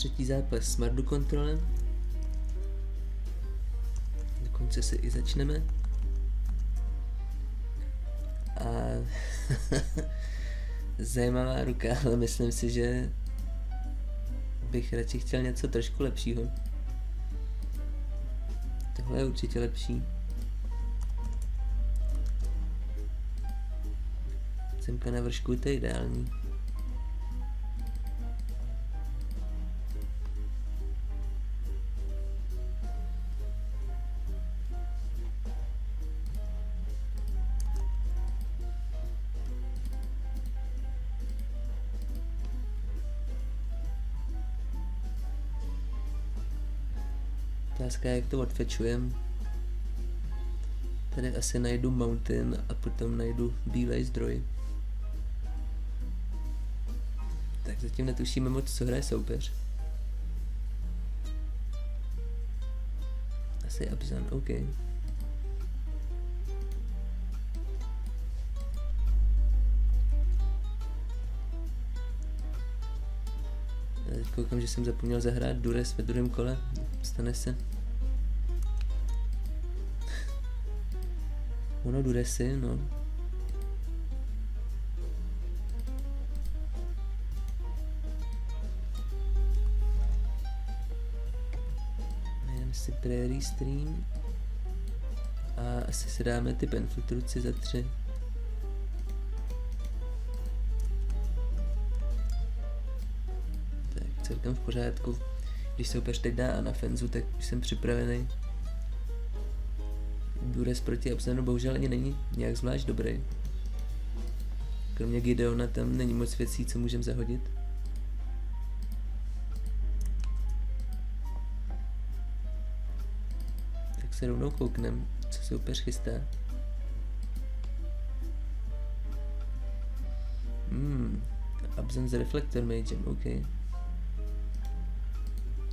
třetí zápas s Mardu kontrolem. Dokonce si i začneme. A zajímavá ruka, ale myslím si, že bych radši chtěl něco trošku lepšího. Tohle je určitě lepší. Semka na vršku, to je ideální. Otázka jak to odfečujem. Tady asi najdu mountain a potom najdu bílej zdroj. Tak zatím netušíme moc, co hraje soupeř. Asi Abzan, OK. Teď koukám, že jsem zapomněl zahrát Dures ve druhém kole. Stane se. Ono Duresy, no. Jdeme si Prairie Stream. A asi si dáme ty penfiltruci za tři. Tak celkem v pořádku. Když se úplně teď dá na fenzu, tak už jsem připravený. Dures proti Absanu bohužel ani není nějak zvlášť dobrý. Kromě Gideona tam není moc věcí, co můžem zahodit. Tak se rovnou kouknem, co soupeř chystá. Hmm, Absen s Reflector Magem, OK.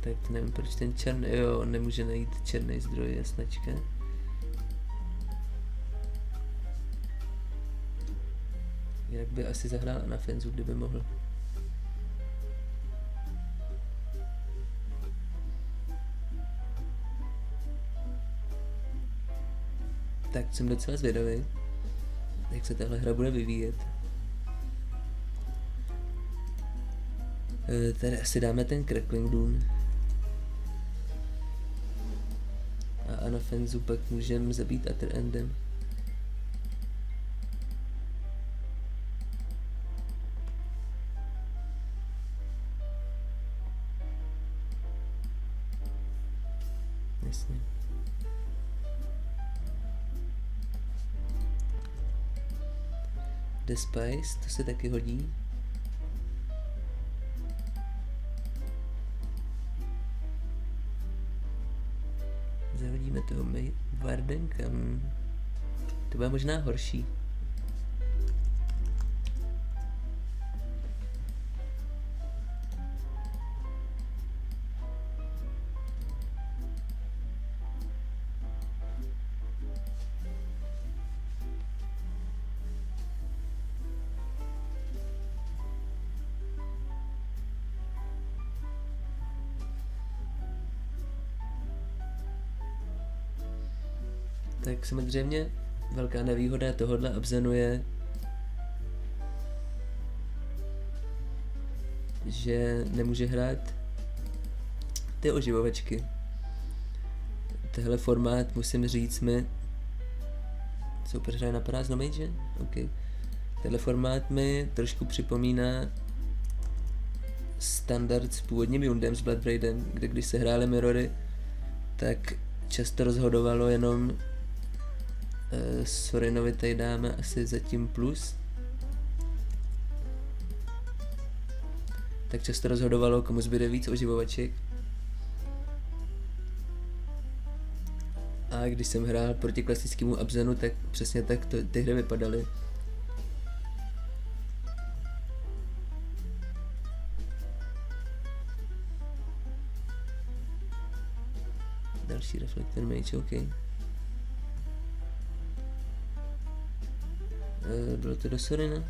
Tak nevím, proč ten černý, jo, on nemůže najít černý zdroj, jasnačka. By asi zahrál na Fenzu, kdyby mohl. Tak jsem docela zvědavý, jak se tahle hra bude vyvíjet. E, tady asi dáme ten Crackling Dune. A na Fenzu pak můžeme zabít Ather Endem. The Spice, to se taky hodí. Zahodíme toho my Vardenka. hm. To bude možná horší. Tak samozřejmě velká nevýhoda tohohle Abzenu je, že nemůže hrát ty oživovačky. Tehle formát, musím říct, mi super hraje na prázdno mage? OK. Tenhle formát mi trošku připomíná standard s původním Jundem, s Bloodbraidem, kde když se hrály mirory, tak často rozhodovalo jenom Sorinovi tady dáme asi zatím plus. Tak často rozhodovalo, komu zbyde víc oživovaček. A když jsem hrál proti klasickému Abzenu, tak přesně tak to, ty hry vypadaly. Další reflektor mage, OK. Eh, bylo to do ne?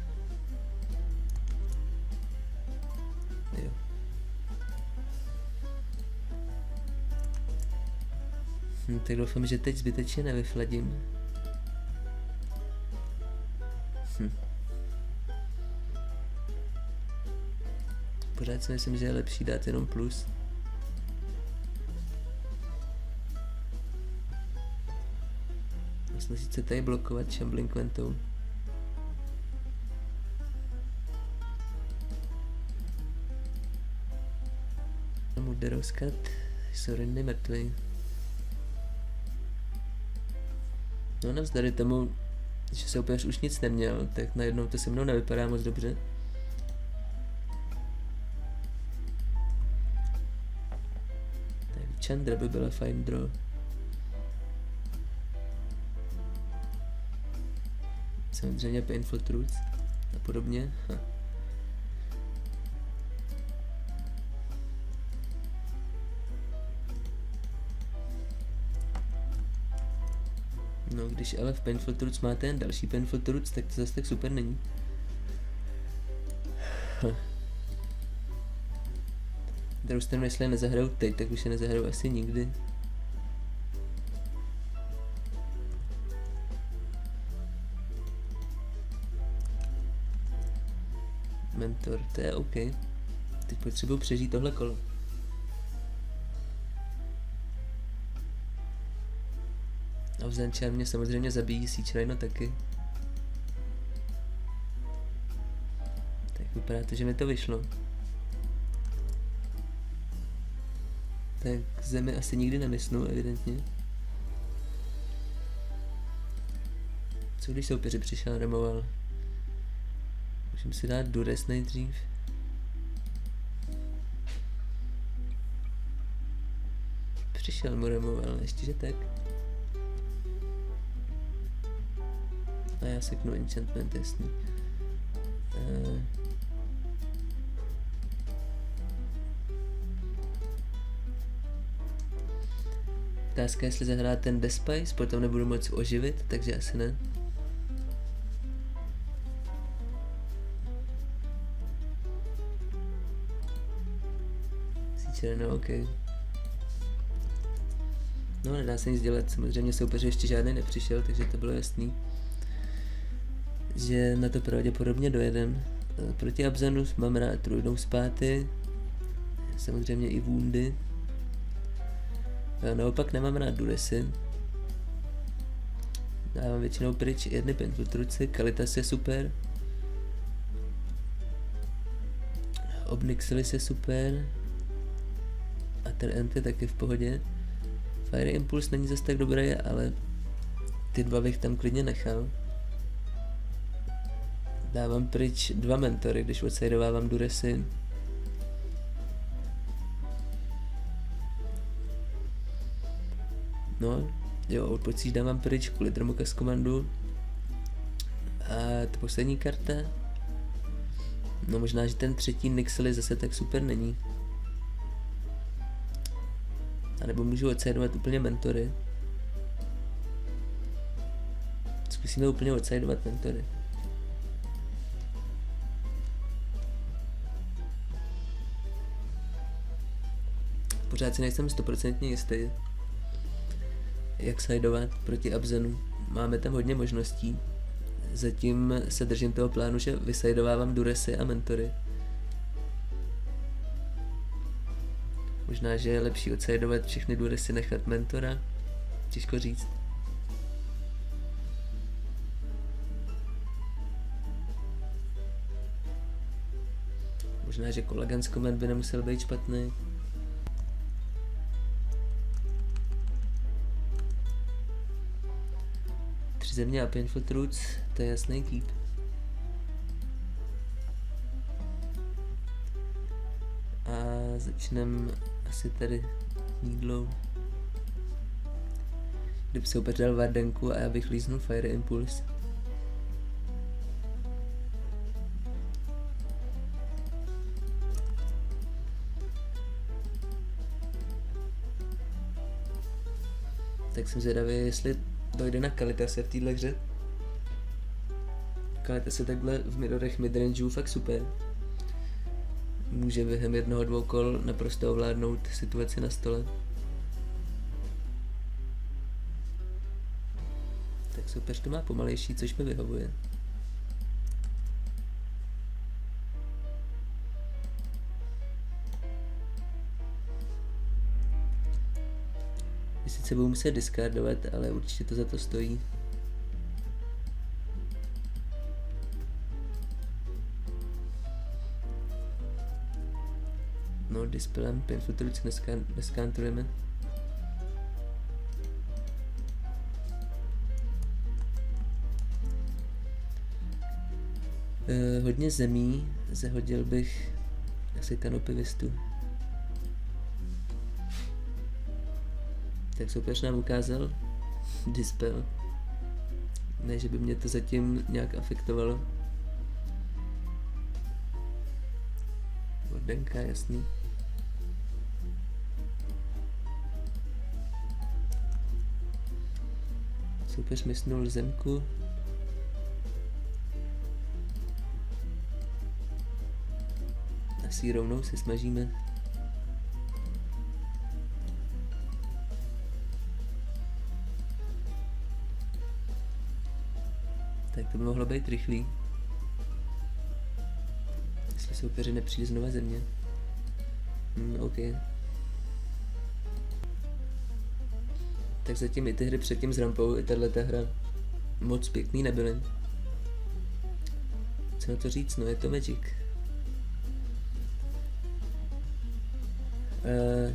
Jo. Hm, tak doufám, že teď zbytečně nevyfladím. Hm. Pořád si myslím, že je lepší dát jenom plus. snažit se tady blokovat Shambling Quentou. Ventou. Muderoskat, Sorin mrtvý. No navzdory tomu, že se úplně už nic neměl, tak najednou to se mnou nevypadá moc dobře. Tak Chandra by byla fajn draw. Samozřejmě Painful Truth a podobně. Ha. No, když ale v Painful Truths máte jen další Painful Truths, tak to zase tak super není. Druhou stranu, jestli je nezahraju teď, tak už je nezahraju asi nikdy. Mentor, to je OK. Teď potřebuji přežít tohle kolo. A v Zenčar mě samozřejmě zabíjí Siege Rhino taky. Tak vypadá to, že mi to vyšlo. Tak zemi asi nikdy nemysnu, evidentně. Co když soupeři přišel removal? Můžeme si dát Dures nejdřív. Přišel mu removal, ještě že tak. A já seknu enchantment, jasný. Uh, Otázka, jestli zahrát ten Despice, potom nebudu moc oživit, takže asi ne. Sice no, ok. No, nedá se nic dělat, samozřejmě soupeř ještě žádný nepřišel, takže to bylo jasný že na to pravděpodobně dojedem. Eh, proti Abzanu mám rád trojnou zpáty, samozřejmě i Woundy. Naopak nemám rád Duresy. Dávám většinou pryč jedny pentutruci, Kalitas je super. Obnixilis je super. A ten Ent je taky v pohodě. Fire Impulse není zase tak dobrý, ale ty dva bych tam klidně nechal. Dávám pryč dva mentory, když odsajdovávám Duresy. No, jo, odpocíž dávám pryč kvůli Dromokas komandu. A ta poslední karta. No možná, že ten třetí Nixely zase tak super není. A nebo můžu odsajdovat úplně mentory. Zkusíme úplně odsajdovat mentory. Pořád si nejsem stoprocentně jistý, jak sidovat proti Abzenu. Máme tam hodně možností. Zatím se držím toho plánu, že vysajdovávám Duresy a mentory. Možná, že je lepší odsajdovat všechny Duresy, nechat mentora. Těžko říct. Možná, že Collagens Command by nemusel být špatný. Tři země a Painful Truths, to je jasný keep. A začneme asi tady nídlou. Kdyby se dal Vardenku a já bych líznul Fire Impulse. Tak jsem zvědavý, jestli dojde na Kalitase v téhle hře. Kalitase takhle v mirorech midrangeů fakt super. Může během jednoho dvou kol naprosto ovládnout situaci na stole. Tak soupeř to má pomalejší, což mi vyhovuje. Sice budu muset discardovat, ale určitě to za to stojí. No, dispelem, Painful Truth neskantrujeme. Uh, hodně zemí, zahodil bych asi kanopivistu. Tak soupeř nám ukázal Dispel. Ne, že by mě to zatím nějak afektovalo. Vordenka, jasný. Soupeř mysnul zemku. Asi rovnou se smažíme. Mohlo být rychlý. Jestli soupeři nepřijde z nové země. Hmm, OK. Tak zatím i ty hry předtím s rampou, i tahle hra moc pěkný nebyly. Co na to říct, no je to Magic. Uh,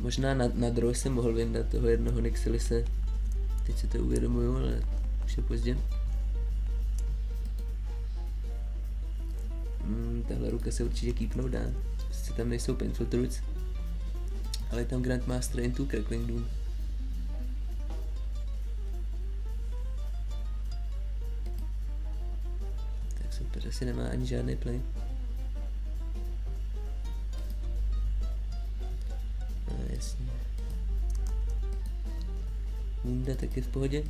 možná na, na draw jsem mohl vyndat toho jednoho Nixilise. Teď si to uvědomuju, ale už je pozdě. Ruka se určitě kýpnout dá. Sice tam nejsou Painful Truths, ale je tam Grandmaster into Crackling Doom. Tak super, asi nemá ani žádný play. No, jasně. Munda taky v pohodě.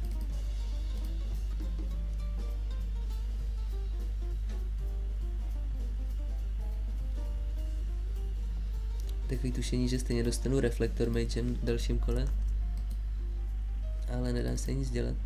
Takový tušení, že stejně dostanu reflektor magem v dalším kole. Ale nedá se nic dělat.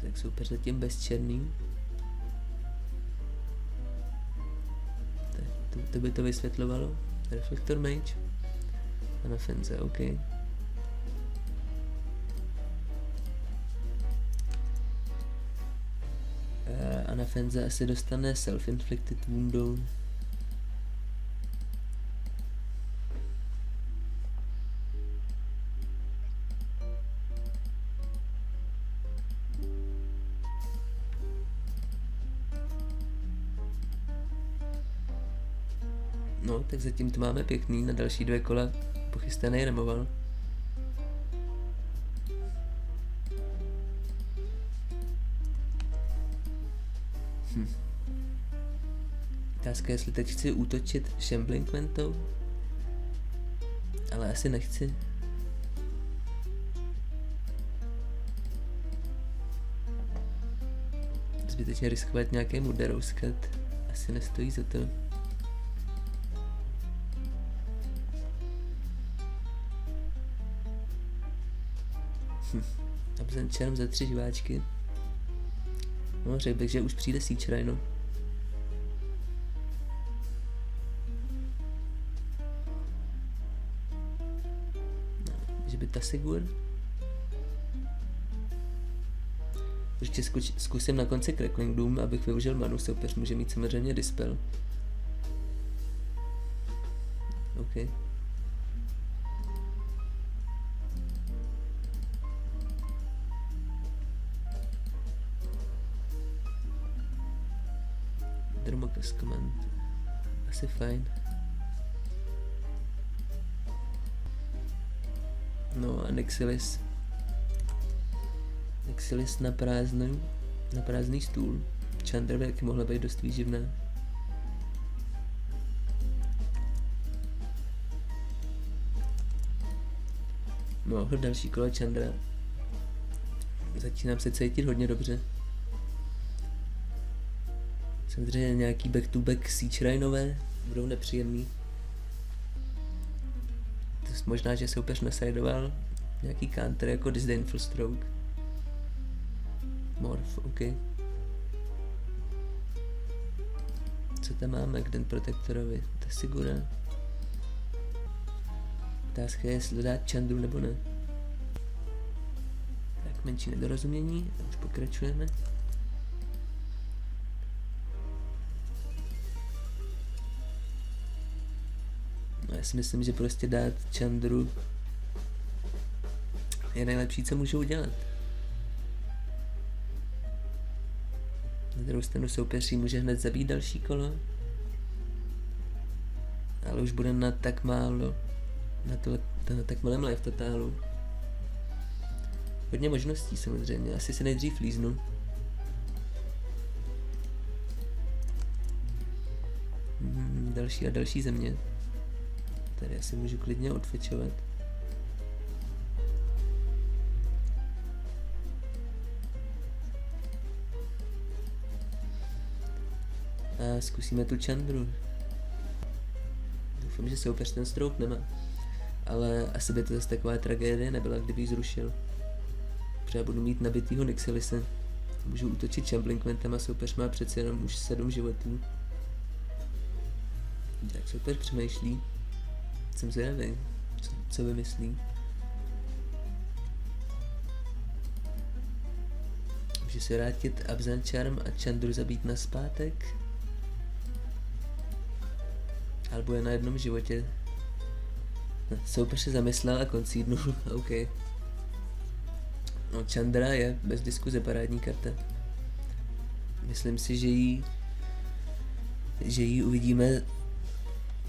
Tak super, zatím bez černý. To, by to vysvětlovalo. Reflektor mage. A na fence, OK. A na fenze asi dostane self-inflicted woundou. Zatím to máme pěkný, na další dvě kola pochystaný removal. Hm. Otázka, jestli teď chci útočit Shambling Mentou, ale asi nechci. Zbytečně riskovat nějaký Muderouskat asi nestojí za to. Absent Charm za tři živáčky. No, řekl bych, že už přijde Siege Rhino. No, že by ta Sigur. Ještě zkusím na konci Crackling Doom, abych využil manu, soupeř může mít samozřejmě Dispel. OK. Asi fajn. No a Nexilis. Nexilis na prázdný, na prázdný stůl. Chandra by taky mohla být dost výživná. Mohl další kolo Chandra Začínám se cítit hodně dobře. Samozřejmě nějaký back-to-back siege budou nepříjemný. To je možná, že soupeř nasajdoval nějaký counter jako Disdainful Stroke. Morph, OK. Co tam máme k Den Protektorovi? Ta Sigura. Otázka je, jestli dát Chandru nebo ne. Tak menší nedorozumění, už pokračujeme. Já si myslím, že prostě dát Chandru je nejlepší, co můžu udělat. Na druhou stranu soupeří může hned zabít další kolo. Ale už bude na tak málo, na, to, na tak malém life totálu. Hodně možností samozřejmě, asi se nejdřív líznu. Hmm, další a další země. Tady asi můžu klidně odfečovat. A zkusíme tu Chandru. Doufám, že soupeř ten stroke nemá. Ale asi by to zase taková tragédie nebyla, kdyby ji zrušil. Protože budu mít nabitýho Nixelise. Můžu útočit Chamblinkmentem a soupeř má přece jenom už 7 životů. Tak soupeř přemýšlí. Jsem zvědavý, co, co vymyslí. Může se vrátit Abzan Charm a Chandru zabít na zpátek. Ale bude na jednom životě. Soupeř se zamyslel a koncídnul, OK. No Chandra je bez diskuze parádní karta. Myslím si, že jí, že jí uvidíme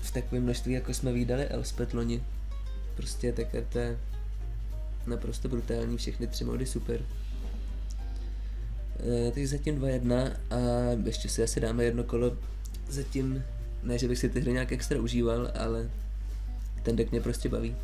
v takovém množství, jako jsme vydali Elspeth loni. Prostě ta karta je naprosto brutální, všechny tři mody super. E, tak zatím 2-1 a ještě si asi dáme jedno kolo. Zatím, ne že bych si ty hry nějak extra užíval, ale ten deck mě prostě baví.